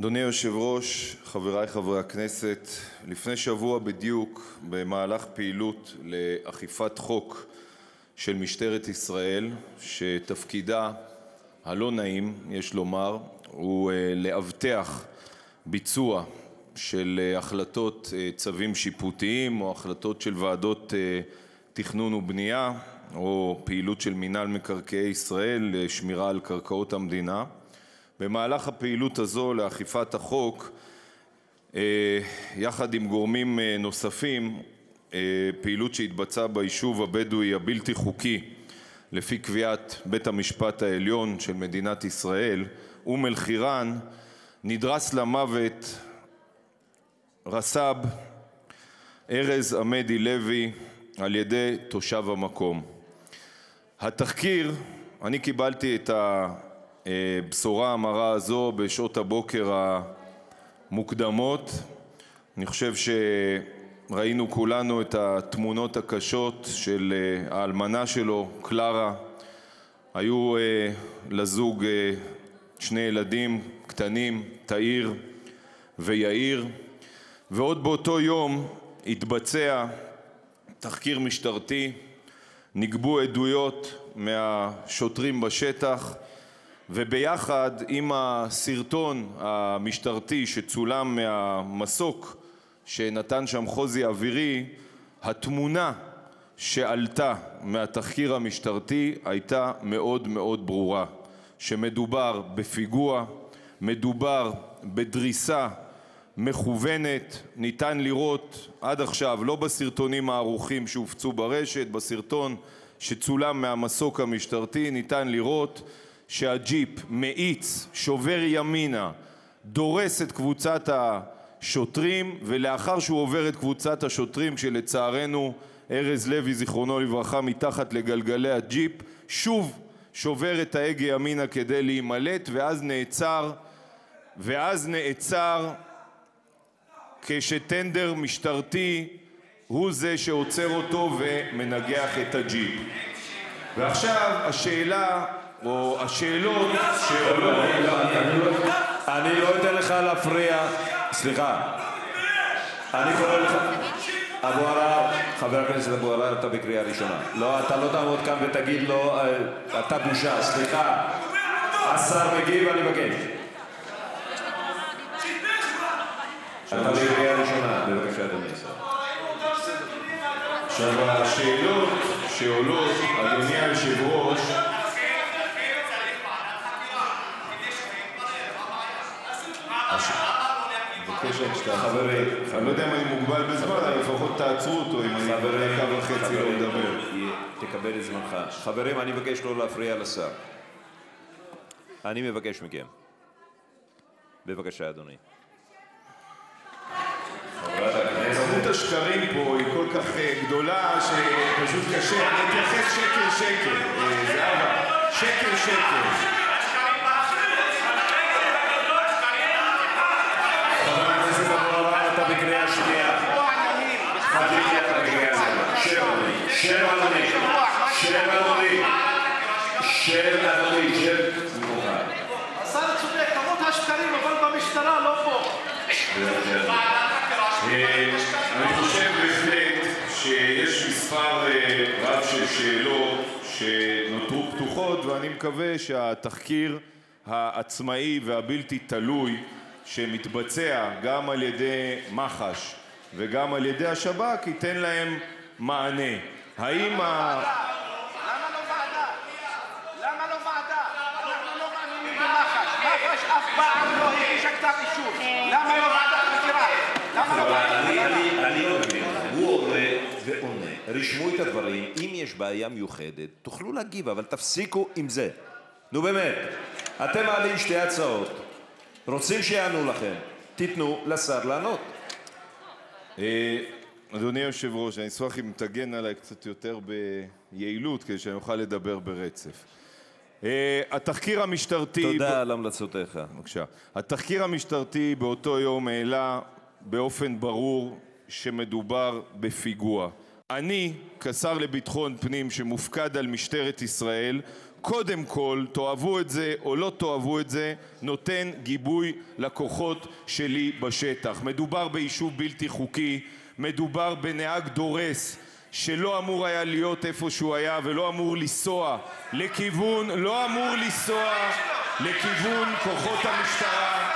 אדוני היושב-ראש, לפני שבוע בדיוק, במהלך פעילות לאכיפת חוק של משטרת ישראל, שתפקידה הלא-נעים, יש לומר, הוא אה, לאבטח ביצוע של אה, החלטות אה, צווים שיפוטיים או החלטות של ועדות תכנון ובנייה או פעילות של מינהל מקרקעי ישראל לשמירה על קרקעות המדינה. במהלך הפעילות הזו לאכיפת החוק, יחד עם גורמים נוספים, פעילות שהתבצעה ביישוב הבדואי הבלתי חוקי לפי קביעת בית-המשפט העליון של מדינת ישראל, אום-אלחיראן, נדרס למוות רס"ב ארז עמדי לוי על-ידי תושב המקום. התחקיר, אני קיבלתי את הבשורה המרה הזו בשעות הבוקר המוקדמות. אני חושב ראינו כולנו את התמונות הקשות של אה, האלמנה שלו, קלרה. היו אה, לזוג אה, שני ילדים קטנים, תאיר ויאיר, ועוד באותו יום התבצע תחקיר משטרתי, נגבו עדויות מהשוטרים בשטח, וביחד עם הסרטון המשטרתי שצולם מהמסוק שנתן שם חוזי אווירי, התמונה שעלתה מהתחקיר המשטרתי הייתה מאוד מאוד ברורה, שמדובר בפיגוע, מדובר בדריסה מכוונת, ניתן לראות עד עכשיו, לא בסרטונים הערוכים שהופצו ברשת, בסרטון שצולם מהמסוק המשטרתי, ניתן לראות שהג'יפ מאיץ, שובר ימינה, דורס את קבוצת ה... שוטרים, ולאחר שהוא עובר את קבוצת השוטרים, כשלצערנו ארז לוי, מתחת לגלגלי הג'יפ, שוב שובר את ההגה ימינה כדי להימלט, ואז נעצר כשטנדר משטרתי הוא זה שעוצר אותו ומנגח את הג'יפ. ועכשיו השאלה, או השאלות שעולות... אני לא אתן לך להפריע. אתה. לא, תעמוד כאן ותגיד לו, אה, אתה בושה. השר מגיב, אני מבקש. אתה בקריאה ראשונה, בבקשה, אדוני השר. השאלות שעולות, אדוני היושב-ראש, שקר-שקר, אה, זהבה. שקר-שקר. שב, אדוני. שב, אדוני. שב, אדוני. שב השר צודק, כמות השקרים, אבל במשטרה, לא פה. אני אשמח אם תגן עלי קצת יותר ביעילות, כדי שאני אוכל לדבר ברצף. אה, התחקיר המשטרתי... תודה על המלצותיך. בבקשה. התחקיר המשטרתי באותו יום העלה באופן ברור שמדובר בפיגוע. אני, כשר לביטחון פנים שמופקד על משטרת ישראל, קודם כל, תאהבו את זה או לא תאהבו את זה, נותן גיבוי לכוחות שלי בשטח. מדובר ביישוב בלתי חוקי, מדובר בנהג דורס שלא אמור היה להיות איפה שהוא היה ולא אמור לנסוע לכיוון, לא אמור לנסוע לכיוון כוחות המשטרה.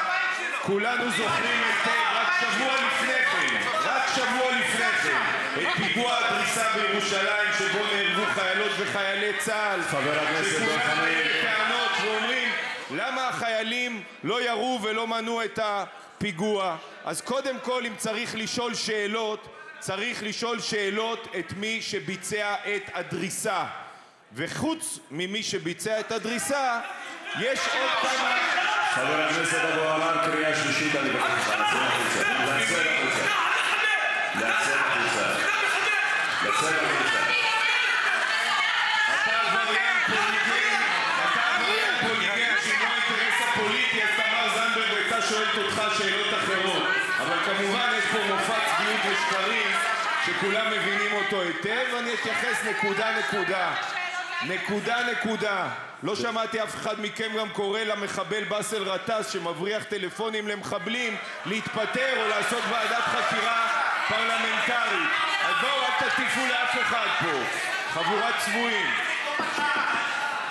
כולנו זוכרים היטב, רק שבוע לפני כן, רק שבוע לפני כן, את פיגוע הדריסה בירושלים שבו נהרגו חיילות וחיילי צה"ל. חבר הכנסת דב שכולם חנין. באים בטענות ואומרים למה החיילים לא ירו ולא מנעו את הפיגוע. אז קודם כל, אם צריך לשאול שאלות, צריך לשאול שאלות את מי שביצע את הדריסה. וחוץ ממי שביצע את הדריסה, יש עוד כמה... חבר הכנסת אבו עראר, קריאה שלישית, אני מבקש ממך, לצאת החוצה. לצאת החוצה. לצאת החוצה. לצאת החוצה. אתה עבריין פוליגן, אתה עבריין פוליגן שאם האינטרס הפוליטי אז תמר זנדברג הייתה שואלת אותך שאלות אחרות חבורת צבועים אני חושב, אני חושב, אדוני היושב-ראש, שיש באמת... הרבה חבר דברים- הכנסת מסעוד גנאים, אתה בקריאה ראשונה. אני קורא אותך לסדר פעם ראשונה. גם אותך. חבר הכנסת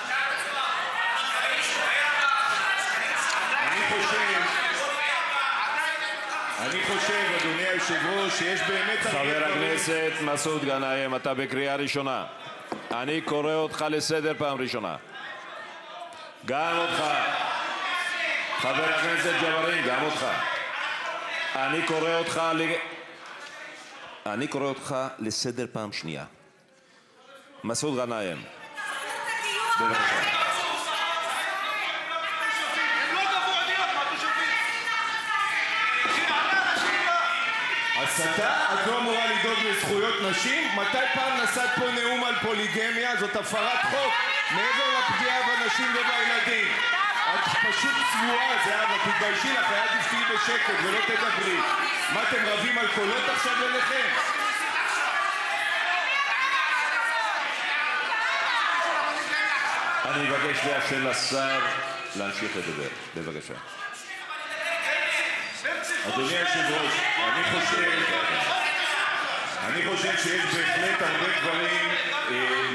ג'בארין, גם אותך. אני קורא אותך ל... אני קורא אותך לסדר פעם שנייה. מסעוד גנאים, בבקשה. הם לא גבו עדויות מהתושבים. שיענה על השאלה. הסתה? את לא אמורה לדאוג לזכויות נשים? מתי פעם נשאת פה נאום על פוליגמיה? זאת הפרת חוק מעבר לפגיעה בנשים ובילדים. את פשוט צבועה, זהבה, תתביישי לך, אל תשתהי בשקט ולא תדברי. מה, אתם רבים על קולות עכשיו ביניכם? אני מבקש לאפשר לשר להמשיך לדבר. בבקשה. אדוני היושב-ראש, אני חושב, שיש בהחלט אה,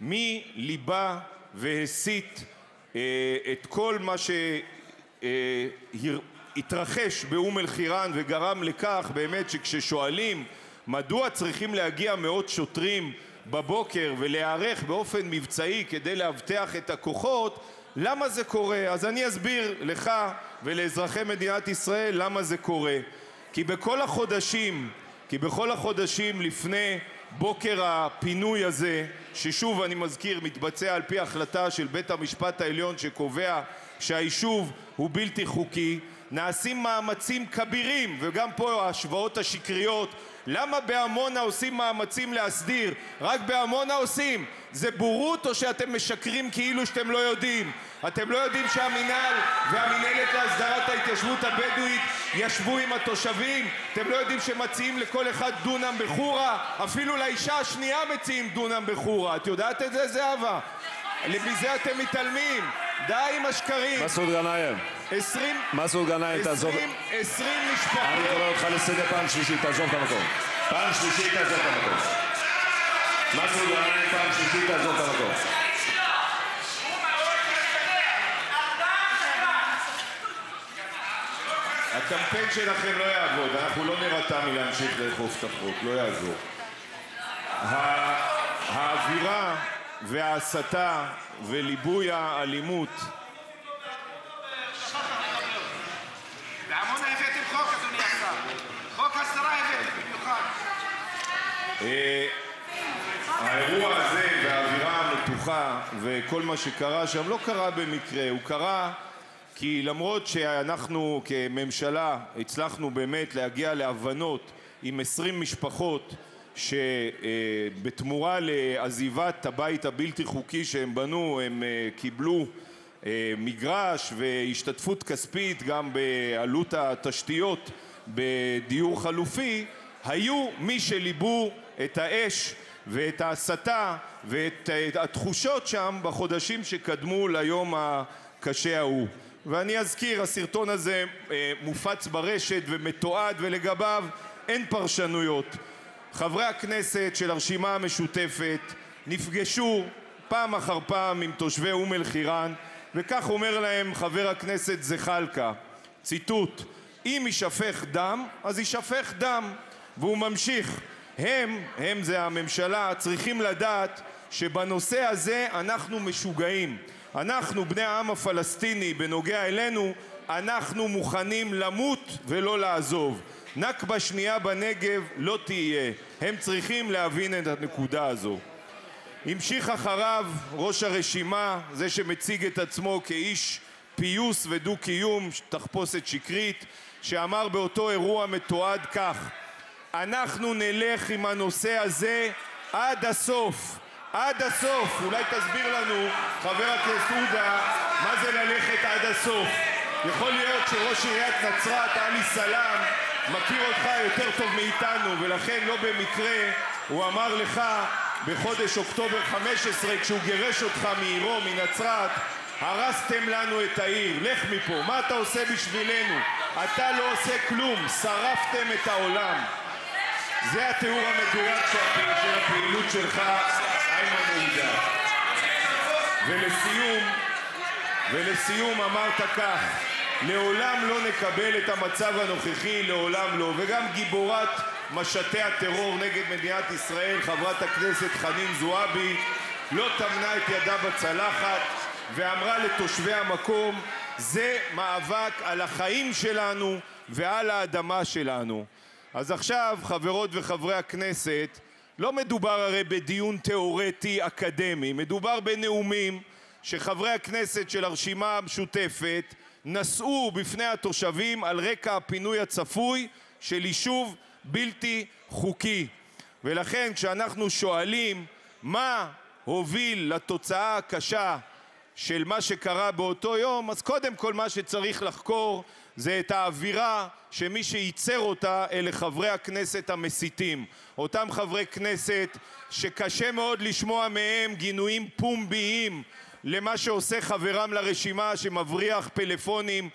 מי ליבה והסית אה, את כל מה שהתרחש באום אל-חיראן וגרם לכך שכששואלים מדוע צריכים להגיע מאות שוטרים בבוקר ולהיערך באופן מבצעי כדי לאבטח את הכוחות, למה זה קורה? אז אני אסביר לך ולאזרחי מדינת ישראל למה זה קורה. כי בכל החודשים, כי בכל החודשים לפני בוקר הפינוי הזה, ששוב אני מזכיר מתבצע על פי החלטה של בית המשפט העליון שקובע שהיישוב הוא בלתי חוקי, נעשים מאמצים כבירים, וגם פה ההשוואות השקריות, למה בעמונה עושים מאמצים להסדיר? רק בעמונה עושים? זה בורות או שאתם משקרים כאילו שאתם לא יודעים? אתם לא יודעים שהמינהל והמינהלת להסדרת ההתיישבות הבדואית ישבו עם התושבים? אתם לא יודעים שמציעים לכל אחד דונם בחורה? אפילו לאישה השנייה מציעים דונם בחורה. את יודעת את זה, זהבה? מזה אתם מתעלמים. די עם השקרים. מסעוד גנאים, עשרים... מסעוד גנאים, תעזוב. עשרים... עשרים אני משפחות... קורא אותך לסדר פעם שלישית, תעזוב את המקום. פעם שלישית, תעזוב את המקום. מסעוד גנאים, פעם שלישית, תעזוב את המקום. הקמפיין שלכם לא יעבוד, אנחנו לא נירתע מלהמשיך לאכוף את החוק, לא יעזור. האווירה וההסתה וליבוי האלימות בעמונה הבאתם חוק, אדוני השר. חוק הסדרה הבאתם במיוחד. האירוע הזה והאווירה המתוחה וכל מה שקרה שם קרה במקרה, הוא קרה כי למרות שאנחנו כממשלה הצלחנו באמת להגיע להבנות עם 20 משפחות שבתמורה לעזיבת הבית הבלתי חוקי שהם בנו הם אה, קיבלו אה, מגרש והשתתפות כספית גם בעלות התשתיות בדיור חלופי היו מי שליבו את האש ואת ההסתה ואת התחושות שם בחודשים שקדמו ליום הקשה ההוא. ואני אזכיר, הסרטון הזה אה, מופץ ברשת ומתועד ולגביו אין פרשנויות. חברי הכנסת של הרשימה המשותפת נפגשו פעם אחר פעם עם תושבי אום-אלחיראן וכך אומר להם חבר הכנסת זחאלקה, ציטוט: אם יישפך דם, אז יישפך דם. והוא ממשיך: הם, הם זה הממשלה, צריכים לדעת שבנושא הזה אנחנו משוגעים. אנחנו, בני העם הפלסטיני, בנוגע אלינו, אנחנו מוכנים למות ולא לעזוב. נכבה שנייה בנגב לא תהיה. הם צריכים להבין את הנקודה הזו. המשיך אחריו ראש הרשימה, זה שמציג את עצמו כאיש פיוס ודו-קיום, תחפושת שקרית, שאמר באותו אירוע מתועד כך: אנחנו נלך עם הנושא הזה עד הסוף. עד הסוף. אולי תסביר לנו, חבר הכנסת עודה, מה זה ללכת עד הסוף. יכול להיות שראש עיריית נצרת, עלי סלאם, מכיר אותך יותר טוב מאיתנו, ולכן לא במקרה הוא אמר לך בחודש אוקטובר 15, כשהוא גירש אותך מעירו, מנצרת, הרסתם לנו את העיר, לך מפה. מה אתה עושה בשבילנו? אתה לא עושה כלום, שרפתם את העולם. זה התיאור המדויק של הפעילות שלך, איימן עודה. ולסיום אמרת כך: לעולם לא נקבל את המצב הנוכחי, לעולם לא. וגם גיבורת משטי הטרור נגד מדינת ישראל, חברת הכנסת חנין זועבי, לא טמנה את ידה בצלחת ואמרה לתושבי המקום: זה מאבק על החיים שלנו ועל האדמה שלנו. אז עכשיו, חברות וחברי הכנסת, לא מדובר הרי בדיון תיאורטי אקדמי, מדובר בנאומים שחברי הכנסת של הרשימה המשותפת נשאו בפני התושבים על רקע הפינוי הצפוי של יישוב בלתי חוקי. ולכן כשאנחנו שואלים מה הוביל לתוצאה הקשה של מה שקרה באותו יום, אז קודם כל מה שצריך לחקור זה את האווירה שמי שייצר אותה אלה חברי הכנסת המסיתים. אותם חברי כנסת שקשה מאוד לשמוע מהם גינויים פומביים למה שעושה חברם לרשימה שמבריח פלאפונים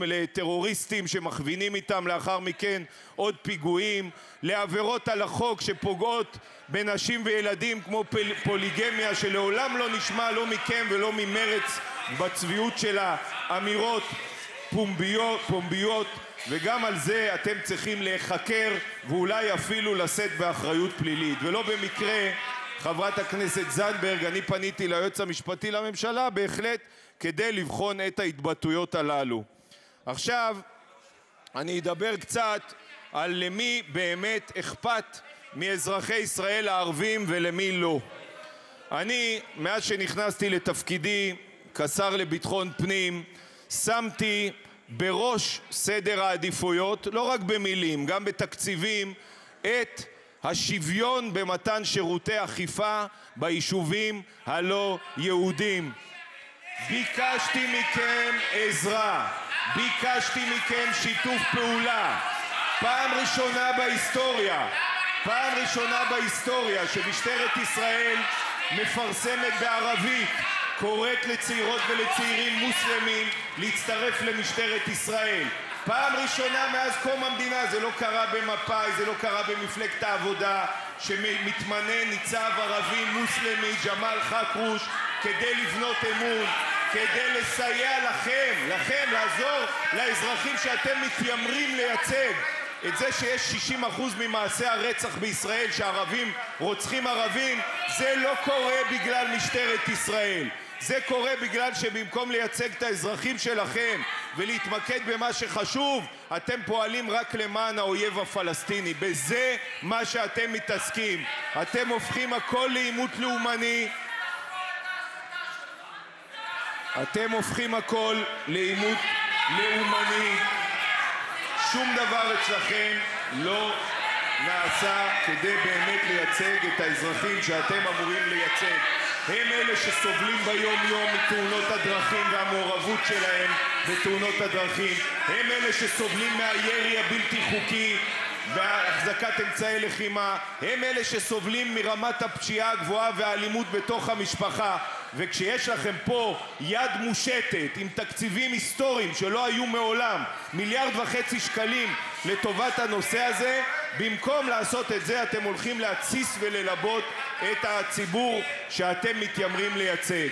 לטרוריסטים שמכווינים איתם לאחר מכן עוד פיגועים, לעבירות על החוק שפוגעות בנשים וילדים כמו פוליגמיה שלעולם לא נשמע לא מכם ולא ממרץ בצביעות של האמירות פומביות, פומביות. וגם על זה אתם צריכים להיחקר ואולי אפילו לשאת באחריות פלילית. ולא במקרה חברת הכנסת זנדברג, אני פניתי ליועץ המשפטי לממשלה בהחלט כדי לבחון את ההתבטאויות הללו. עכשיו אני אדבר קצת על למי באמת אכפת מאזרחי ישראל הערבים ולמי לא. אני, מאז שנכנסתי לתפקידי כשר לביטחון פנים, שמתי בראש סדר העדיפויות, לא רק במילים, גם בתקציבים, את השוויון במתן שירותי אכיפה ביישובים הלא-יהודיים. ביקשתי מכם עזרה, ביקשתי מכם שיתוף פעולה. פעם ראשונה בהיסטוריה, פעם ראשונה בהיסטוריה שמשטרת ישראל מפרסמת בערבית קוראת לצעירות ולצעירים מוסלמים להצטרף למשטרת ישראל. פעם ראשונה מאז קום המדינה, זה לא קרה במפא"י, זה לא קרה במפלגת העבודה, שמתמנה ניצב ערבי מוסלמי, ג'מאל חכרוש, כדי לבנות אמון, כדי לסייע לכם, לכם, לעזור לאזרחים שאתם מתיימרים לייצג. את זה שיש 60% ממעשי הרצח בישראל שערבים רוצחים ערבים, זה לא קורה בגלל משטרת ישראל. זה קורה בגלל שבמקום לייצג את האזרחים שלכם ולהתמקד במה שחשוב, אתם פועלים רק למען האויב הפלסטיני. בזה מה שאתם מתעסקים. אתם הופכים הכל לעימות לאומני. אתם הופכים הכל לעימות לאומני. שום דבר אצלכם לא נעשה כדי באמת לייצג את האזרחים שאתם אמורים לייצג. הם אלה שסובלים ביום-יום מתאונות הדרכים והמעורבות שלהם בתאונות הדרכים, את הציבור שאתם מתיימרים לייצג.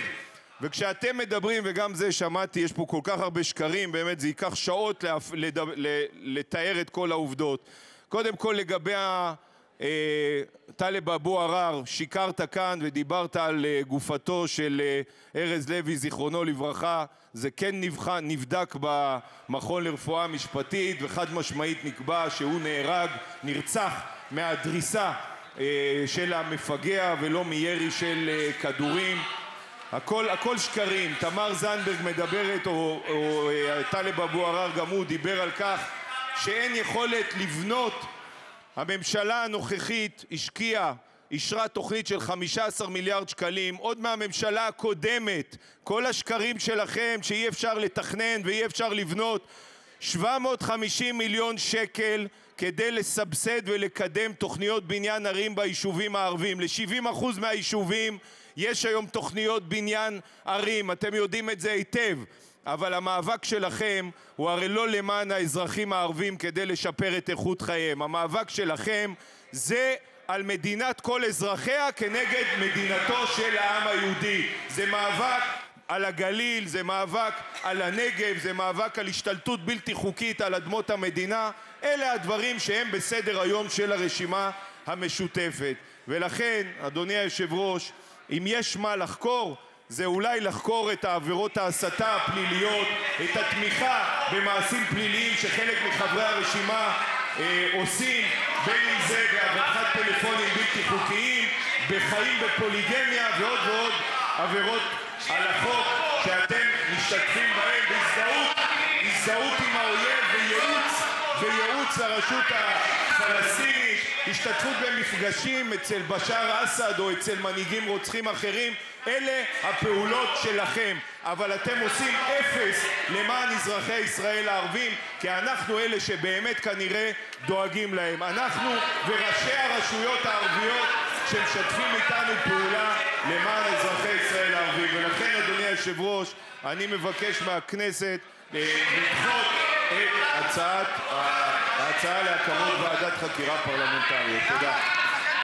וכשאתם מדברים, וגם זה שמעתי, יש פה כל כך הרבה שקרים, באמת זה ייקח שעות לתאר את כל העובדות. קודם כל לגבי אה, טלב אבו עראר, שיקרת כאן ודיברת על אה, גופתו של אה, ארז לוי, זיכרונו לברכה. זה כן נבחן, נבדק במכון לרפואה משפטית וחד משמעית נקבע שהוא נהרג, נרצח מהדריסה של המפגע ולא מירי של כדורים. הכל, הכל שקרים. תמר זנדברג מדברת, או, או טלב אבו עראר גם הוא דיבר על כך שאין יכולת לבנות הממשלה הנוכחית השקיעה, אישרה תוכנית של 15 מיליארד שקלים, עוד מהממשלה הקודמת. כל השקרים שלכם שאי אפשר לתכנן ואי אפשר לבנות. 750 מיליון שקל כדי לסבסד ולקדם תוכניות בניין ערים ביישובים הערביים. ל-70% מהיישובים יש היום תוכניות בניין ערים, אתם יודעים את זה היטב. אבל המאבק שלכם הוא הרי לא למען האזרחים הערבים כדי לשפר את איכות חייהם. המאבק שלכם זה על מדינת כל אזרחיה כנגד מדינתו של העם היהודי. זה מאבק על הגליל, זה מאבק על הנגב. אלה הדברים שהם בסדר היום של הרשימה המשותפת. ולכן, אם יש מה לחקור, זה אולי את העבירות ההסתה הפליליות, את התמיכה במעשים פליליים שחלק מחברי הרשימה אה, עושים, בחיים בפוליגמיה ועוד ועוד עבירות על החוק שאתם משתתפים בהן בהזדהות, הזדהות עם האויב וייעוץ לרשות הפלסטינית, שמשתפים איתנו פעולה למען אזרחי ישראל הערבים. ולכן, אדוני היושב-ראש, אני מבקש מהכנסת אה, לדחות את הצעת, ההצעה להקמת ועדת חקירה פרלמנטרית. תודה.